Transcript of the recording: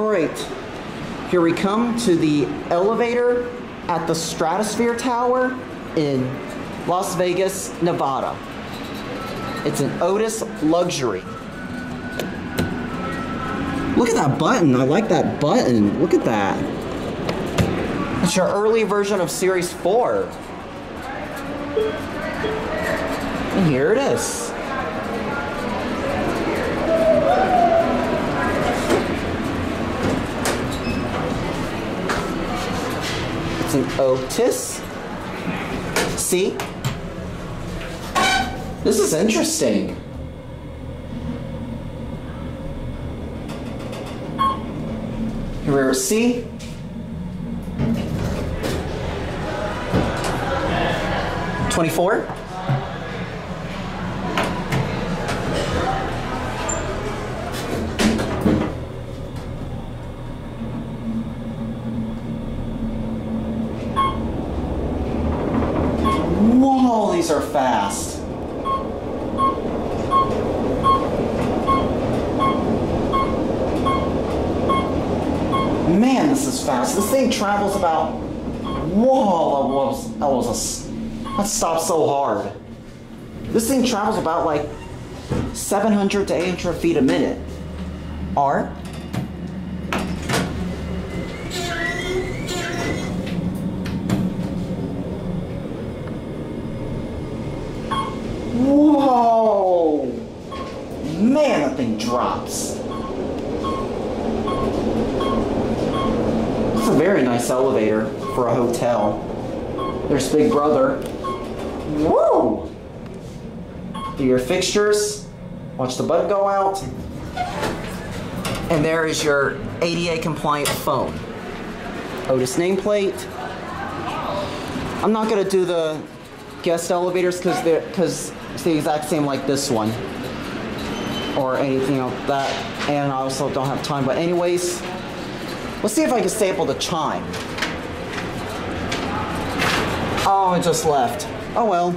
All right, here we come to the elevator at the Stratosphere Tower in Las Vegas, Nevada. It's an Otis Luxury. Look at that button. I like that button. Look at that. It's your early version of Series 4. And here it is. It's an Otis. See? This is interesting. Here see. Twenty-four. Whoa, these are fast. Man, this is fast. This thing travels about. Whoa, that was that was a that stopped so hard. This thing travels about like 700 to 800 feet a minute. Art. Whoa! Man, that thing drops. It's a very nice elevator for a hotel. There's Big Brother. Woo! Do your fixtures. Watch the button go out. And there is your ADA compliant phone. Otis nameplate. I'm not gonna do the guest elevators because they're because it's the exact same like this one or anything like that. And I also don't have time. But anyways, let's see if I can sample the chime. Oh, it just left. Oh well.